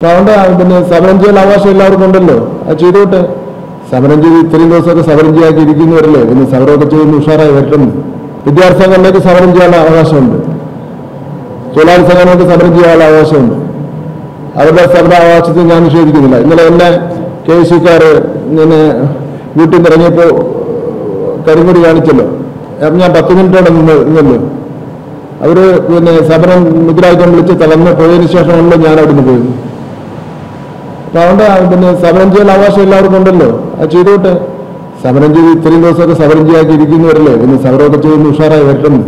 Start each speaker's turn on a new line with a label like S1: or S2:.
S1: അതുകൊണ്ട് പിന്നെ സമരം ചെയ്യാൻ അവകാശം എല്ലാവർക്കും ഉണ്ടല്ലോ. അത് ചെയ്തോട്ടെ. സമരം ചെയ്ത് ഇത്രയും ദിവസമൊക്കെ സമരം ചെയ്യാക്കി ഇരിക്കുന്നവരല്ലേ? ഇന്ന് സമരമൊക്കെ ചെയ്യുന്ന ഉഷാറായി വരട്ടുണ്ട് വിദ്യാർത്ഥി സംഘടനയ്ക്ക് സമരം ചെയ്യാനുള്ള അവകാശമുണ്ട്. തൊഴിലാളി സംഘടനയ്ക്ക് സമരം ചെയ്യാനുള്ള അവകാശമുണ്ട്. അവരുടെ സമര അവകാശത്തെ ഞാൻ നിഷേധിക്കുന്നില്ല. ഇന്നലെ എന്നെ കെ സിക്കാർ ഇങ്ങനെ വീട്ടിൽ നിന്ന് ഇറങ്ങിയപ്പോൾ കാണിച്ചല്ലോ. അപ്പം ഞാൻ പത്ത് മിനിറ്റോടെ നിന്ന് നിന്നല്ലോ. അവർ പിന്നെ സമരം മുദ്രായുധം വിളിച്ച് തളർന്ന് പോയതിനു ശേഷമാണല്ലോ ഞാൻ അവിടുന്ന് അപ്പൊ അതുകൊണ്ട് പിന്നെ സമരം ചെയ്യാൻ അവകാശം എല്ലാവർക്കും ഉണ്ടല്ലോ. അത് ചെയ്തോട്ടെ. സമരം ചെയ്ത് ഇത്രയും ദിവസമൊക്കെ സമരം ചെയ്യാക്കി ഇരിക്കുന്നവരല്ലേ? പിന്നെ സമരമൊക്കെ ചെയ്യുന്ന ഉഷാറായി വരട്ടെന്ന്.